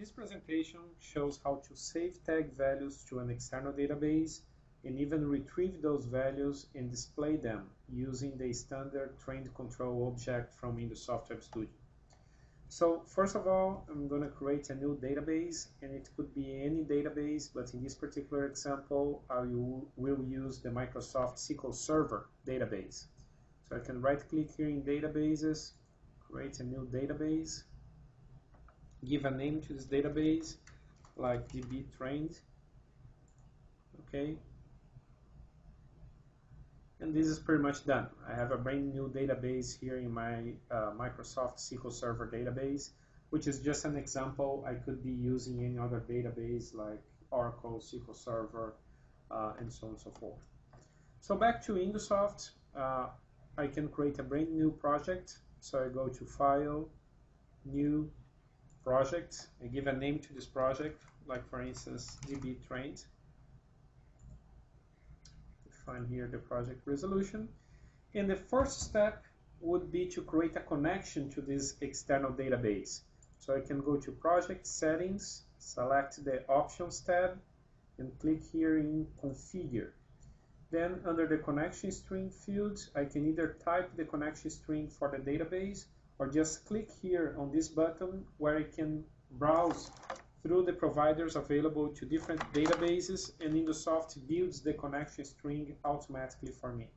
This presentation shows how to save tag values to an external database and even retrieve those values and display them using the standard trend control object from InduSoft Web Studio. So first of all, I'm going to create a new database and it could be any database, but in this particular example, I will use the Microsoft SQL Server database. So I can right click here in databases, create a new database, give a name to this database like db trend okay? And this is pretty much done. I have a brand new database here in my uh, Microsoft SQL Server database which is just an example I could be using any other database like Oracle SQL Server uh, and so on and so forth. So back to InduSoft uh, I can create a brand new project. So I go to file new project. I give a name to this project, like for instance, DB trend. Define here the project resolution. And the first step would be to create a connection to this external database. So I can go to project settings, select the options tab, and click here in configure. Then under the connection string field, I can either type the connection string for the database or just click here on this button where I can browse through the providers available to different databases and InduSoft builds the connection string automatically for me.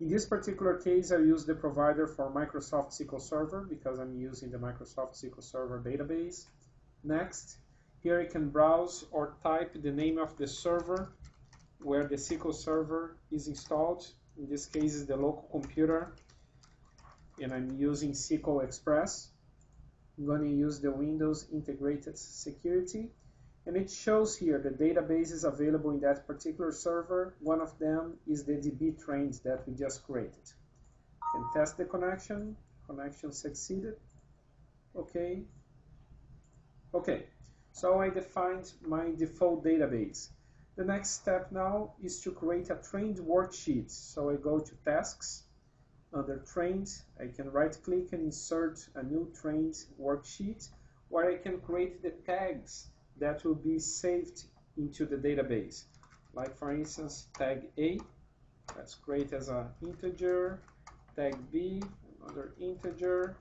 In this particular case, I use the provider for Microsoft SQL Server because I'm using the Microsoft SQL Server database. Next, here I can browse or type the name of the server where the SQL Server is installed. In this case, is the local computer and I'm using SQL Express. I'm going to use the Windows Integrated Security. And it shows here the databases available in that particular server. One of them is the DB trends that we just created. Can test the connection. Connection succeeded. Okay. Okay. So I defined my default database. The next step now is to create a trend worksheet. So I go to tasks under trend, I can right click and insert a new trend worksheet where I can create the tags that will be saved into the database. Like for instance, tag A, let's create as an integer, tag B, another integer,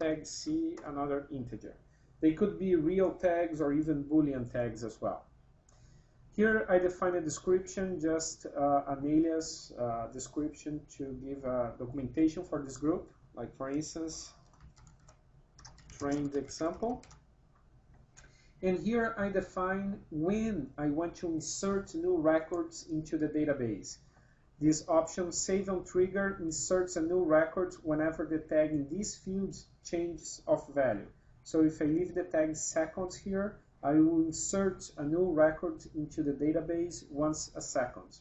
tag C, another integer. They could be real tags or even boolean tags as well. Here I define a description, just uh, an alias uh, description to give a documentation for this group, like for instance, trend example. And here I define when I want to insert new records into the database. This option, save on trigger, inserts a new record whenever the tag in these fields changes of value. So if I leave the tag seconds here, I will insert a new record into the database once a second.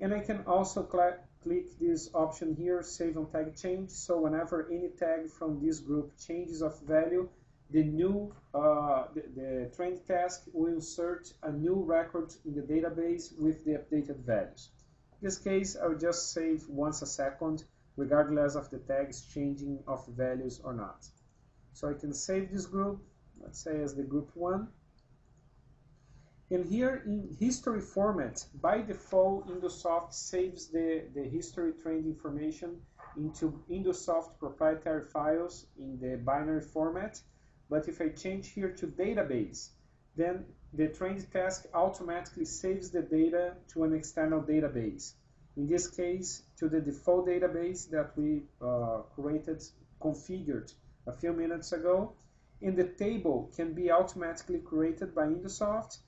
And I can also cl click this option here, Save on Tag Change, so whenever any tag from this group changes of value, the new, uh, the, the task will insert a new record in the database with the updated values. In this case, I will just save once a second, regardless of the tags changing of values or not. So I can save this group, let's say as the group one, and here in history format, by default, InduSoft saves the, the history trend information into InduSoft proprietary files in the binary format. But if I change here to database, then the trend task automatically saves the data to an external database. In this case, to the default database that we uh, created, configured a few minutes ago. And the table can be automatically created by InduSoft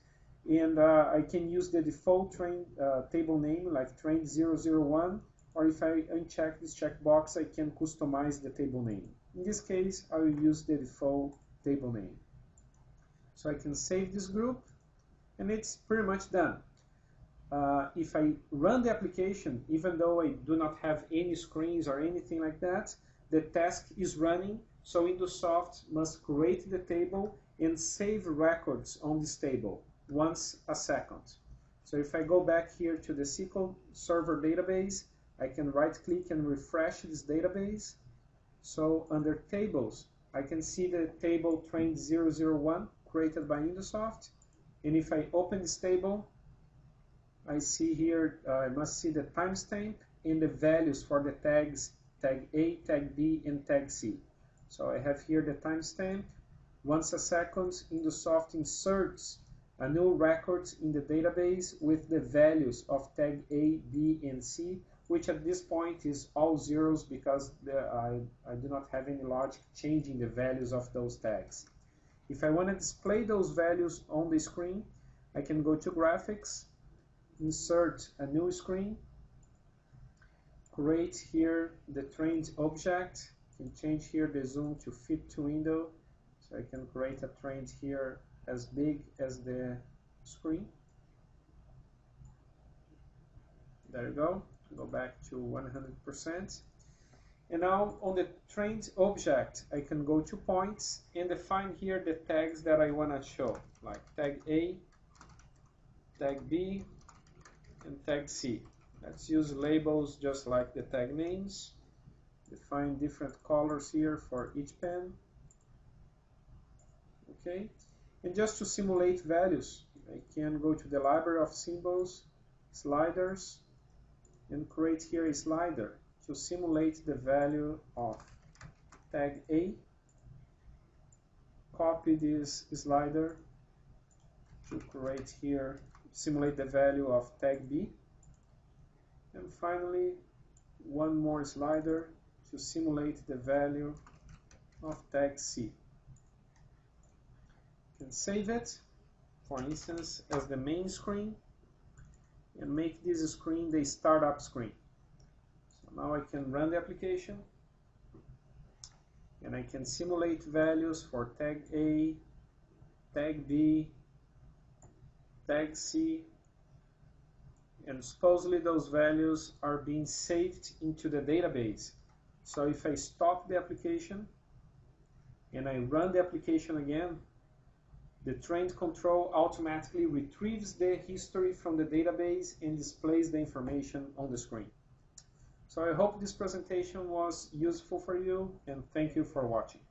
and uh, I can use the default trend uh, table name like trend 001 or if I uncheck this checkbox I can customize the table name. In this case I will use the default table name. So I can save this group and it's pretty much done. Uh, if I run the application, even though I do not have any screens or anything like that, the task is running, so InduSoft must create the table and save records on this table once a second. So if I go back here to the SQL Server database, I can right click and refresh this database. So under tables, I can see the table trend 001 created by Indusoft. And if I open this table, I see here, uh, I must see the timestamp and the values for the tags tag A, tag B, and tag C. So I have here the timestamp. Once a second, Indusoft inserts a new record in the database with the values of tag A, B, and C, which at this point is all zeros because the, I, I do not have any logic changing the values of those tags. If I want to display those values on the screen, I can go to Graphics, insert a new screen, create here the trend object, can change here the zoom to fit to window, so I can create a trend here as big as the screen. There you go, go back to 100%. And now on the trend object, I can go to points and define here the tags that I want to show, like tag A, tag B, and tag C. Let's use labels just like the tag names. Define different colors here for each pen. Okay, and just to simulate values, I can go to the library of symbols, sliders, and create here a slider to simulate the value of tag A. Copy this slider to create here simulate the value of tag B. And finally, one more slider to simulate the value of tag C. Can save it, for instance, as the main screen and make this screen the startup screen. So now I can run the application and I can simulate values for tag A, tag B, tag C, and supposedly those values are being saved into the database. So if I stop the application and I run the application again, the trend control automatically retrieves the history from the database and displays the information on the screen. So I hope this presentation was useful for you and thank you for watching.